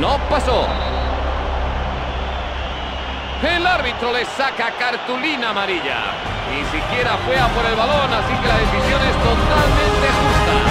No pasó. El árbitro le saca cartulina amarilla. Ni siquiera fue a por el balón, así que la decisión es totalmente justa.